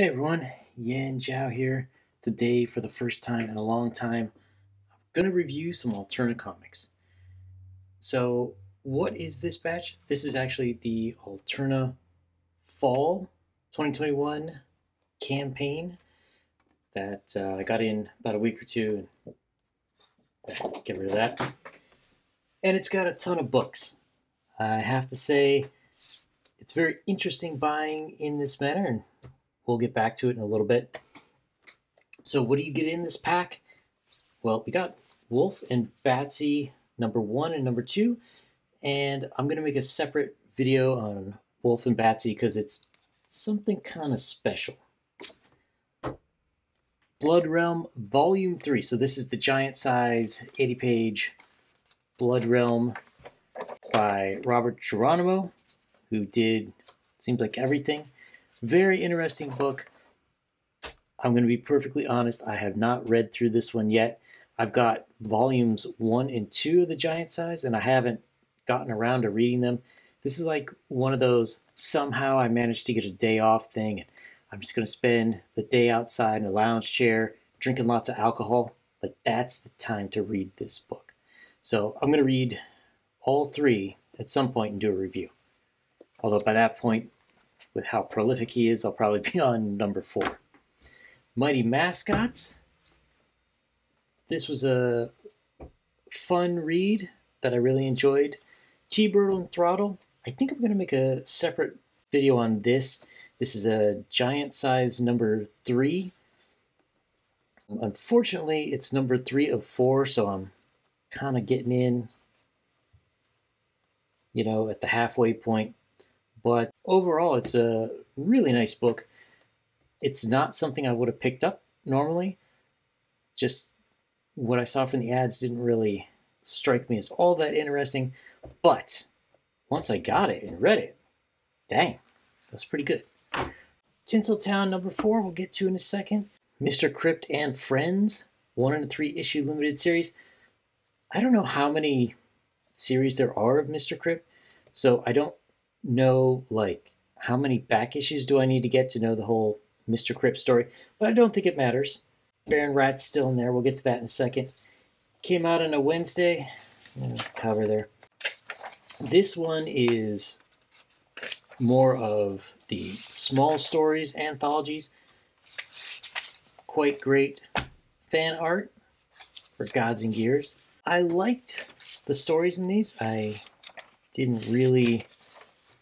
Hey everyone, Yan Zhao here. Today, for the first time in a long time, I'm going to review some Alterna comics. So, what is this batch? This is actually the Alterna Fall 2021 campaign that uh, I got in about a week or two. And get rid of that. And it's got a ton of books. I have to say, it's very interesting buying in this manner, and we'll get back to it in a little bit. So, what do you get in this pack? Well, we got Wulf and Batsy number one and number two, and I'm going to make a separate video on Wulf and Batsy because it's something kind of special. Blood Realm Volume 3. So, this is the giant size 80 page Blood Realm by Robert Geronimo, who did seems like everything. Very interesting book. I'm going to be perfectly honest, I have not read through this one yet. I've got volumes one and two of the giant size, and I haven't gotten around to reading them. This is like one of those somehow I managed to get a day off thing, and I'm just going to spend the day outside in a lounge chair drinking lots of alcohol. But that's the time to read this book. So I'm going to read all three at some point and do a review. Although by that point, with how prolific he is, I'll probably be on number four. Mighty Mascots. This was a fun read that I really enjoyed. T-Bird and Throttle. I think I'm going to make a separate video on this. This is a giant size number three. Unfortunately, it's number three of four, so I'm kind of getting in, you know, at the halfway point. But overall, it's a really nice book. It's not something I would have picked up normally. Just what I saw from the ads didn't really strike me as all that interesting. But once I got it and read it, dang, that's pretty good. Tinseltown number four, we'll get to in a second. Mr. Crypt and Friends, one and three issue limited series. I don't know how many series there are of Mr. Crypt, so I don't know like how many back issues do I need to get to know the whole Mr. Crypt story, but I don't think it matters. Baron Rat's still in there. We'll get to that in a second. Came out on a Wednesday. Cover there. This one is more of the small stories anthologies. Quite great fan art for Gods and Gears. I liked the stories in these. I didn't really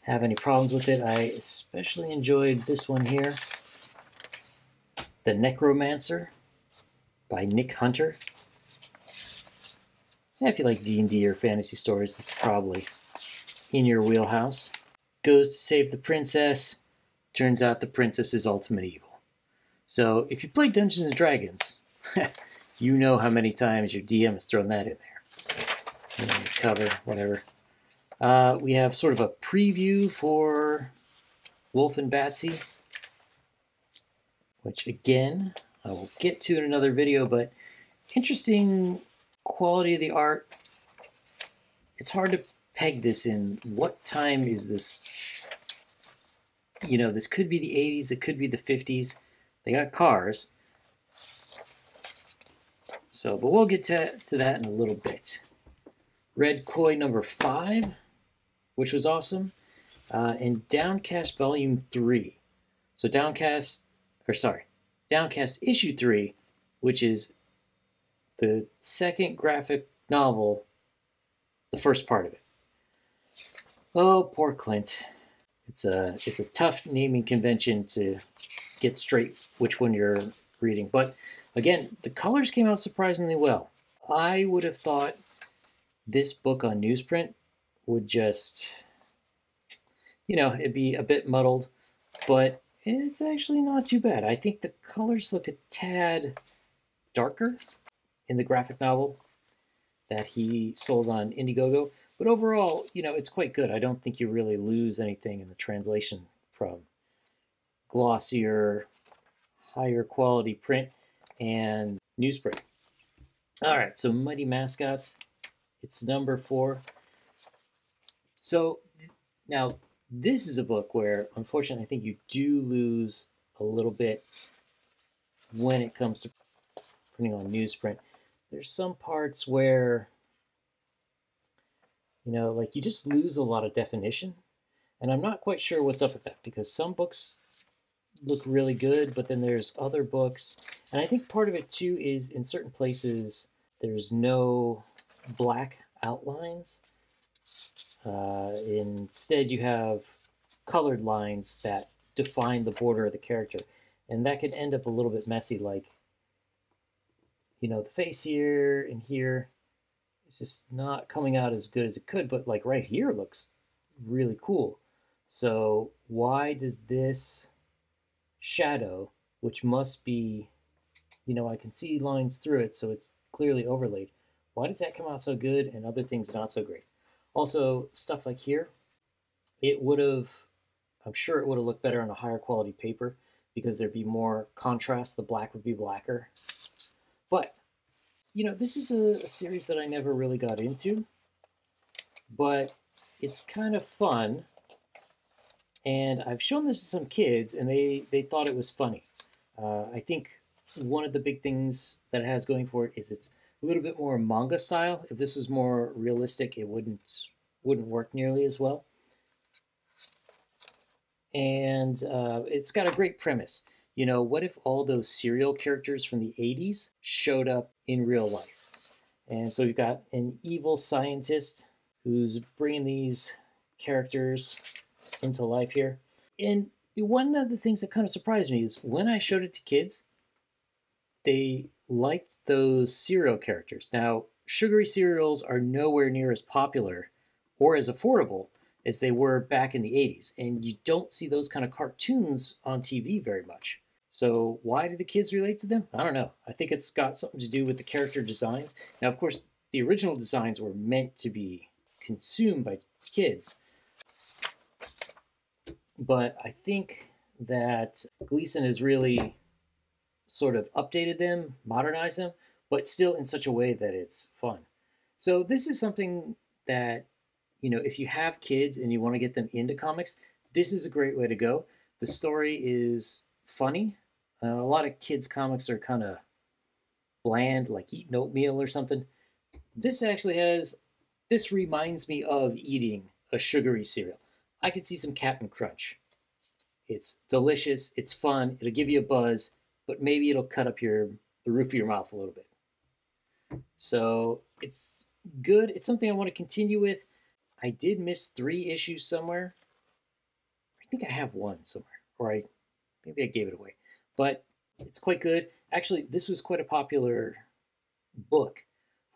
have any problems with it. I especially enjoyed this one here, The Necromancer by Nick Hunter. If you like D&D or fantasy stories, this is probably in your wheelhouse. Goes to save the princess. Turns out the princess is ultimate evil. So if you play Dungeons and Dragons, you know how many times your DM has thrown that in there. Cover, whatever. Uh, we have sort of a preview for Wulf and Batsy, which again, I will get to in another video, but interesting quality of the art. It's hard to peg this in. What time is this? You know, this could be the 80s, it could be the 50s. They got cars. So, but we'll get to, to that in a little bit. Red Koi number five which was awesome, uh, and Downcast Volume 3. So Downcast, or sorry, Downcast Issue 3, which is the second graphic novel, the first part of it. Oh, poor Clint. It's a it's a tough naming convention to get straight which one you're reading. But again, the colors came out surprisingly well. I would have thought this book on newsprint would just, you know, it'd be a bit muddled, but it's actually not too bad. I think the colors look a tad darker in the graphic novel that he sold on Indiegogo. But overall, you know, it's quite good. I don't think you really lose anything in the translation from glossier, higher quality print and newsprint. All right, so Mighty Mascots, it's number four. So now this is a book where, unfortunately, I think you do lose a little bit when it comes to printing on newsprint. There's some parts where, you know, like you just lose a lot of definition. And I'm not quite sure what's up with that because some books look really good, but then there's other books. And I think part of it too is in certain places there's no black outlines. Uh, instead, you have colored lines that define the border of the character. And that can end up a little bit messy, like, you know, the face here and here. It's just not coming out as good as it could, but like right here looks really cool. So why does this shadow, which must be, you know, I can see lines through it, so it's clearly overlaid. Why does that come out so good and other things not so great? Also, stuff like here, it would have, I'm sure it would have looked better on a higher quality paper because there'd be more contrast. The black would be blacker. But, you know, this is a, a series that I never really got into, but it's kind of fun and I've shown this to some kids, and they they thought it was funny. Uh, I think one of the big things that it has going for it is it's a little bit more manga style. If this was more realistic, it wouldn't wouldn't work nearly as well. And uh, it's got a great premise. You know, what if all those serial characters from the 80s showed up in real life? And so we've got an evil scientist who's bringing these characters into life here. And one of the things that kind of surprised me is when I showed it to kids, they liked those cereal characters. Now, sugary cereals are nowhere near as popular or as affordable as they were back in the 80s, and you don't see those kind of cartoons on TV very much. So, why do the kids relate to them? I don't know. I think it's got something to do with the character designs. Now, of course, the original designs were meant to be consumed by kids, but I think that Gleason is really sort of updated them, modernized them, but still in such a way that it's fun. So this is something that, you know, if you have kids and you want to get them into comics, this is a great way to go. The story is funny. Uh, a lot of kids' comics are kind of bland, like eating oatmeal or something. This actually has, this reminds me of eating a sugary cereal. I could see some Captain Crunch. It's delicious, it's fun, it'll give you a buzz, but maybe it'll cut up your the roof of your mouth a little bit. So it's good. It's something I want to continue with. I did miss three issues somewhere. I think I have one somewhere, or I maybe I gave it away. But it's quite good. Actually, this was quite a popular book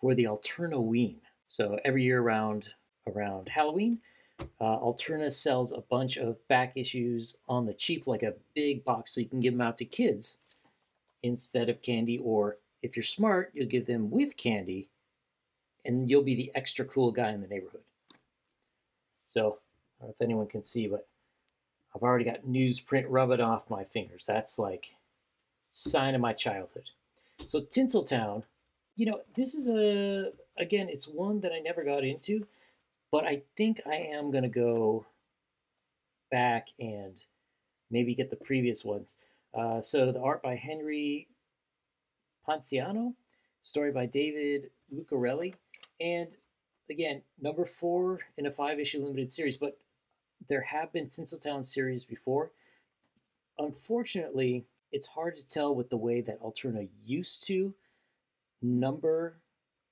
for the Alternaween. So every year around around Halloween, uh, Alterna sells a bunch of back issues on the cheap, like a big box, so you can give them out to kids instead of candy. Or if you're smart, you'll give them with candy, and you'll be the extra cool guy in the neighborhood. So, I don't know if anyone can see, but I've already got newsprint rubbing off my fingers. That's like sign of my childhood. So Tinseltown, you know, this is a again, it's one that I never got into but I think I am going to go back and maybe get the previous ones. Uh, so the art by Henry Ponciano, story by David Lucarelli, and again, number four in a five issue limited series, but there have been Tinseltown series before. Unfortunately, it's hard to tell with the way that Alterna used to number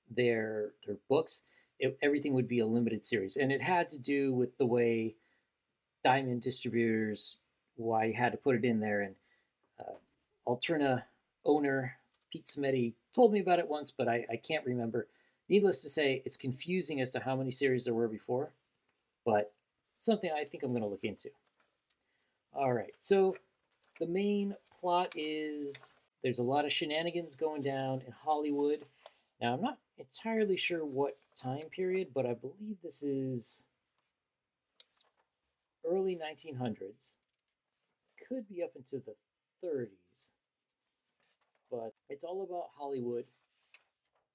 their their books it, everything would be a limited series. And it had to do with the way Diamond distributors, why you had to put it in there. And uh, Alterna owner Pete Simeti told me about it once, but I, I can't remember. Needless to say, it's confusing as to how many series there were before, but something I think I'm going to look into. All right, so the main plot is there's a lot of shenanigans going down in Hollywood. Now, I'm not entirely sure what time period, but I believe this is early 1900s. Could be up into the 30s, but it's all about Hollywood.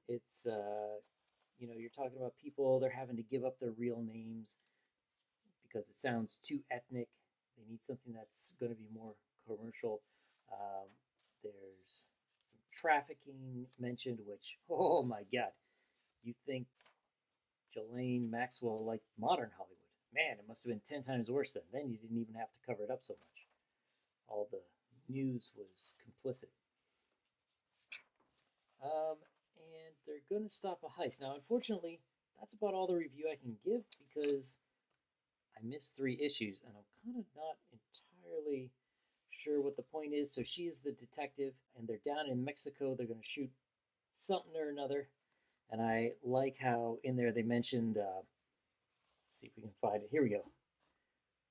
It's, uh, you know, you're talking about people, they're having to give up their real names because it sounds too ethnic. They need something that's going to be more commercial. Um, there's some trafficking mentioned, which, oh my God, you think Ghislaine Maxwell like modern Hollywood. Man, it must have been 10 times worse then. Then you didn't even have to cover it up so much. All the news was complicit. Um, and they're going to stop a heist. Now, unfortunately, that's about all the review I can give because I missed three issues and I'm kind of not entirely sure what the point is. So she is the detective and they're down in Mexico. They're going to shoot something or another. And I like how in there they mentioned, uh, see if we can find it. Here we go.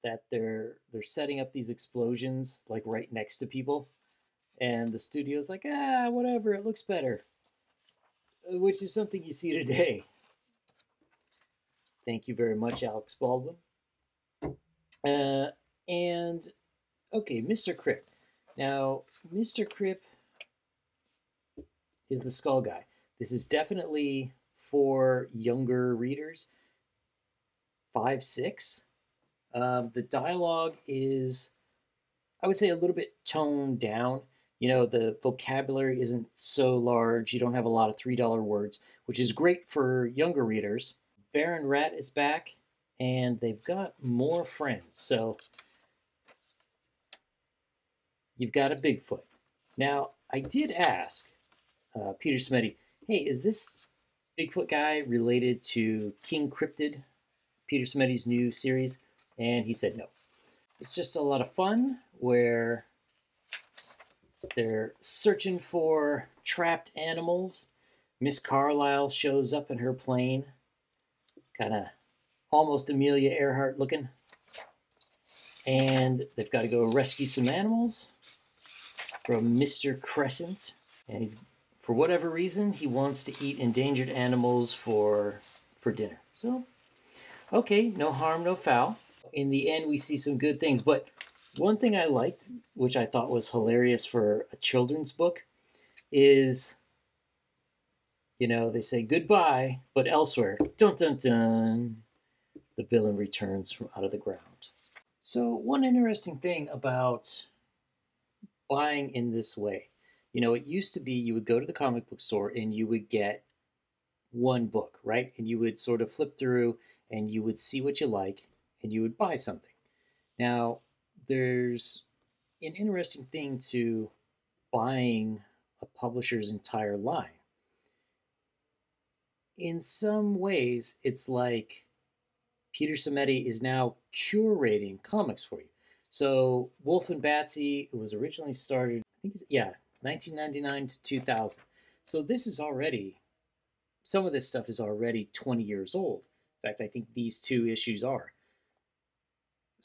That they're they're setting up these explosions like right next to people, and the studio's like, ah, whatever, it looks better, uh, which is something you see today. Thank you very much, Alex Baldwin. Uh, and okay, Mr. Crypt. Now, Mr. Crypt is the skull guy. This is definitely for younger readers, five, six. Um, the dialogue is, I would say, a little bit toned down. You know, the vocabulary isn't so large. You don't have a lot of $3 words, which is great for younger readers. Baron Rat is back, and they've got more friends. So you've got a Bigfoot. Now, I did ask uh, Peter Simeti, hey, is this Bigfoot guy related to King Cryptid, Peter Simeti's new series? And he said no. It's just a lot of fun where they're searching for trapped animals. Miss Carlisle shows up in her plane, kind of almost Amelia Earhart looking. And they've got to go rescue some animals from Mr. Crescent. And he's for whatever reason, he wants to eat endangered animals for for dinner. So, okay, no harm, no foul. In the end, we see some good things. But one thing I liked, which I thought was hilarious for a children's book, is you know they say goodbye, but elsewhere, dun dun dun, the villain returns from out of the ground. So one interesting thing about buying in this way you know, it used to be you would go to the comic book store and you would get one book, right? And you would sort of flip through and you would see what you like and you would buy something. Now, there's an interesting thing to buying a publisher's entire line. In some ways, it's like Peter Simeti is now curating comics for you. So Wulf and Batsy, it was originally started, I think, yeah, 1999 to 2000. So this is already, some of this stuff is already 20 years old. In fact, I think these two issues are.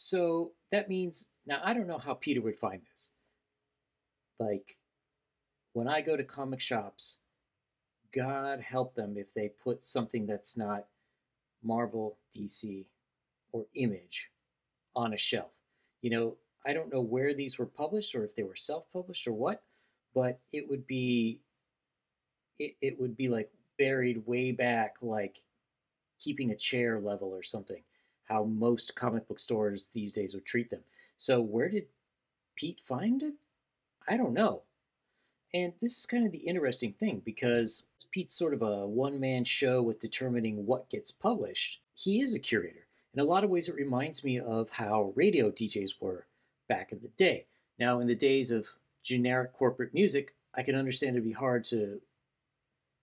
So that means, now I don't know how Peter would find this. Like, when I go to comic shops, God help them if they put something that's not Marvel, DC, or Image on a shelf. You know, I don't know where these were published or if they were self published or what, but it would be it, it would be like buried way back like keeping a chair level or something how most comic book stores these days would treat them. So where did pete find it? I don't know. And this is kind of the interesting thing because pete's sort of a one-man show with determining what gets published. He is a curator. In a lot of ways it reminds me of how radio djs were back in the day. Now in the days of generic corporate music, I can understand it'd be hard to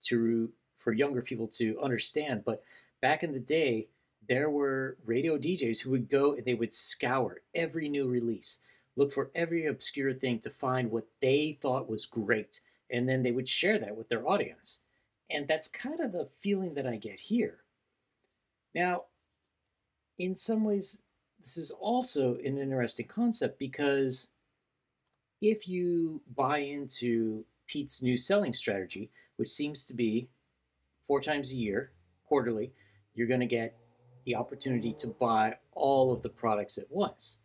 to for younger people to understand. But back in the day, there were radio DJs who would go and they would scour every new release, look for every obscure thing to find what they thought was great, and then they would share that with their audience. And that's kind of the feeling that I get here. Now, in some ways, this is also an interesting concept because if you buy into Pete's new selling strategy, which seems to be four times a year, quarterly, you're going to get the opportunity to buy all of the products at once.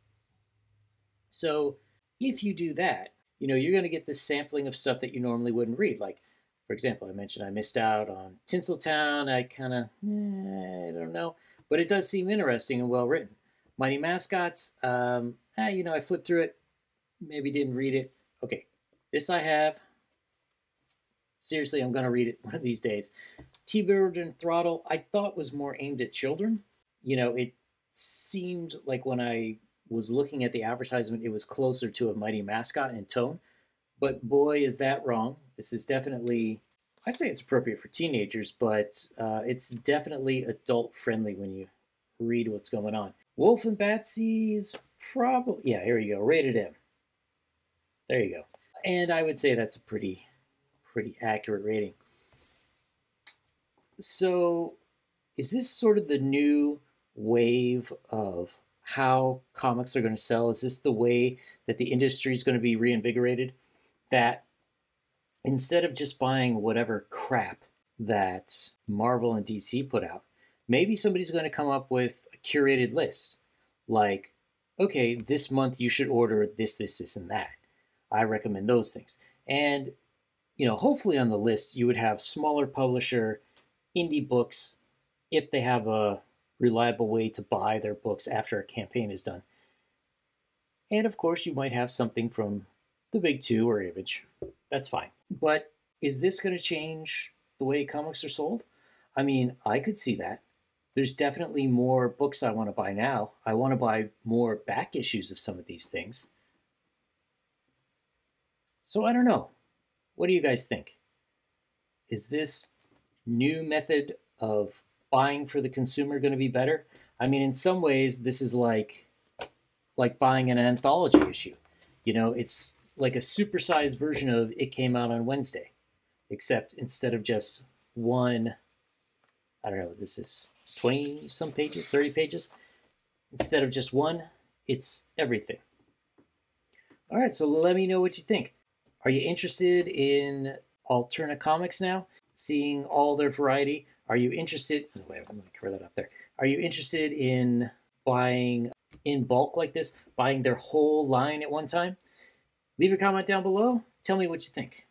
So if you do that, you know, you're going to get this sampling of stuff that you normally wouldn't read. Like, for example, I mentioned I missed out on Tinseltown. I kind of, eh, I don't know, but it does seem interesting and well written. Mighty Mascots, um, eh, you know, I flipped through it maybe didn't read it. Okay, this I have. Seriously, I'm going to read it one of these days. T-Bird and Throttle, I thought was more aimed at children. You know, it seemed like when I was looking at the advertisement, it was closer to a Mighty Mascot in tone. But boy, is that wrong. This is definitely, I'd say it's appropriate for teenagers, but uh, it's definitely adult friendly when you read what's going on. Wulf and Batsy is probably, yeah, here you go, rated M. There you go. And I would say that's a pretty, pretty accurate rating. So, is this sort of the new wave of how comics are going to sell? Is this the way that the industry is going to be reinvigorated? That instead of just buying whatever crap that Marvel and DC put out, maybe somebody's going to come up with a curated list like, okay, this month you should order this, this, this, and that. I recommend those things. And, you know, hopefully on the list you would have smaller publisher, indie books, if they have a reliable way to buy their books after a campaign is done. And of course, you might have something from the big two or Image. That's fine. But is this going to change the way comics are sold? I mean, I could see that. There's definitely more books I want to buy now. I want to buy more back issues of some of these things. So I don't know. What do you guys think? Is this new method of buying for the consumer going to be better? I mean, in some ways, this is like like buying an anthology issue. You know, it's like a supersized version of It Came Out on Wednesday, except instead of just one, I don't know this is, 20 some pages, 30 pages, instead of just one, it's everything. All right, so let me know what you think. Are you interested in Alterna Comics now? Seeing all their variety? Are you interested? Wait, let me cover that up there. Are you interested in buying in bulk like this, buying their whole line at one time? Leave a comment down below. Tell me what you think.